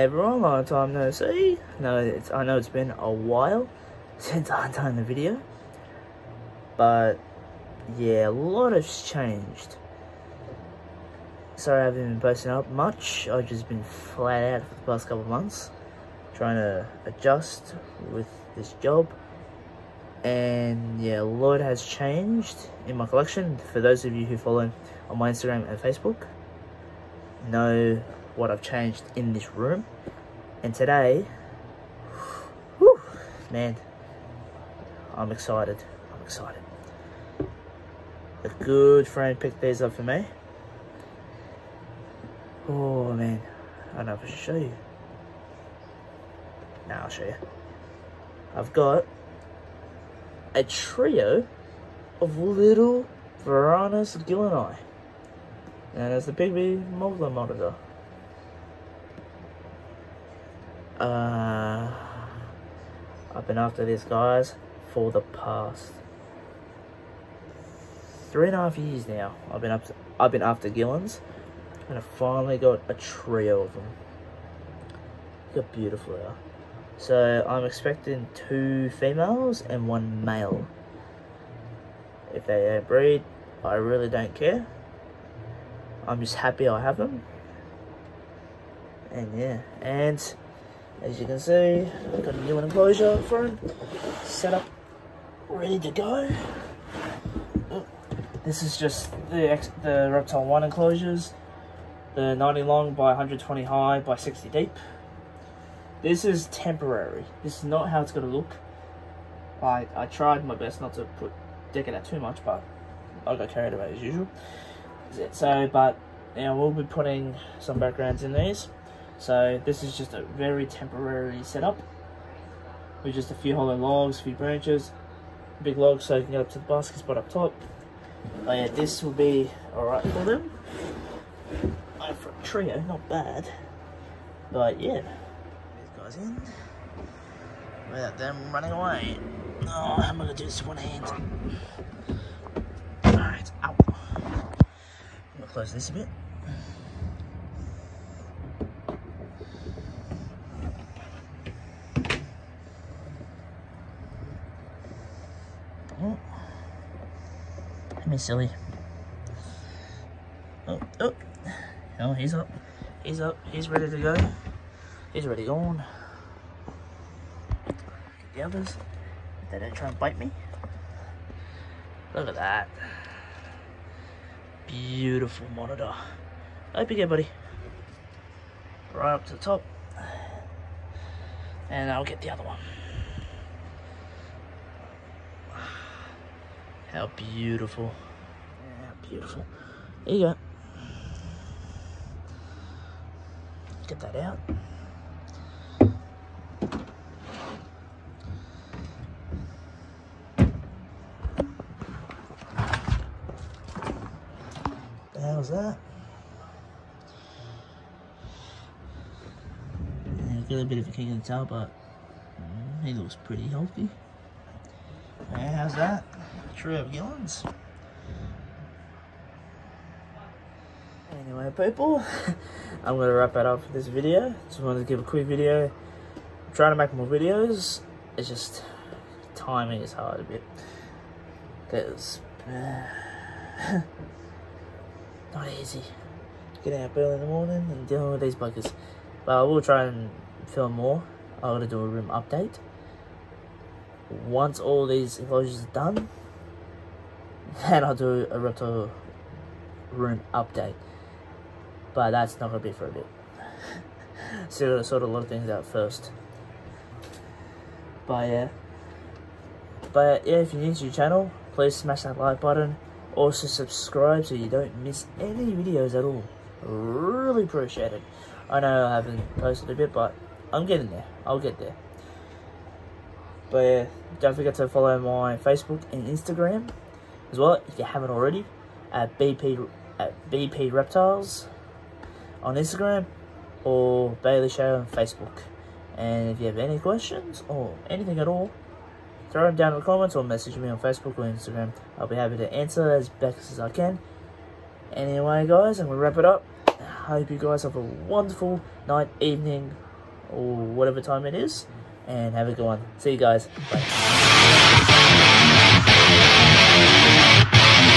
Hey everyone, long time no see. No, it's, I know it's been a while since I've done the video, but yeah, a lot has changed. Sorry I haven't been posting up much. I've just been flat out for the past couple of months, trying to adjust with this job. And yeah, a lot has changed in my collection. For those of you who follow on my Instagram and Facebook, know what I've changed in this room. And today, whew, man, I'm excited. I'm excited. A good friend picked these up for me. Oh man, I don't know if I should show you. Now I'll show you. I've got a trio of little Varanus gilleni. And it's the Pygmy Mulga monitor. Uh, I've been after these guys for the past three and a half years now. I've been up. To, I've been after Gillens, and I finally got a trio of them. Look how beautiful they are. So I'm expecting two females and one male. If they don't breed, I really don't care. I'm just happy I have them. And yeah, and as you can see, got a new enclosure for front, set up, ready to go. Oh, this is just the the Reptile 1 enclosures, the 90 long by 120 high by 60 deep. This is temporary. This is not how it's going to look. I, I tried my best not to put deck too much, but I got carried away as usual. So, but know, we'll be putting some backgrounds in these. So this is just a very temporary setup with just a few hollow logs, a few branches, big logs so you can get up to the basking spot up top. Oh yeah, this will be alright for them. Uh, for a trio, not bad. But yeah, these guys in without them running away. Oh, how am I gonna do this with one hand? Alright, ow. I'm gonna close this a bit. Me silly. Oh, oh. Oh, he's up. He's up. He's ready to go. He's ready on. The others, they don't try and bite me. Look at that. Beautiful monitor. Hope you get, buddy. Right up to the top. And I'll get the other one. How beautiful. Yeah, beautiful. There you go. Get that out. How's that? Yeah, got a bit of a king in the tail, but mm, he looks pretty healthy. Yeah, how's that? Of Gillens. Anyway, people, I'm going to wrap that up for this video. Just wanted to give a quick video. I'm trying to make more videos. It's just, timing is hard a bit. Because, uh, not easy. Getting up early in the morning and dealing with these buggers. But I will try and film more. I'm going to do a room update once all these enclosures are done, then I'll do a reptile room update. But that's not gonna be for a bit. so sort of of things out first. But yeah. But yeah, if you're new to your channel, please smash that like button. Also subscribe so you don't miss any videos at all. Really appreciate it. I know I haven't posted a bit, but I'm getting there. I'll get there. But yeah, don't forget to follow my Facebook and Instagram as well if you haven't already at BP at BP Reptiles on Instagram or Bailey Show on Facebook. And if you have any questions or anything at all, throw them down in the comments or message me on Facebook or Instagram. I'll be happy to answer as best as I can. Anyway, guys, I'm going to wrap it up. I hope you guys have a wonderful night, evening, or whatever time it is. And have a good one. See you guys. Bye. Yeah.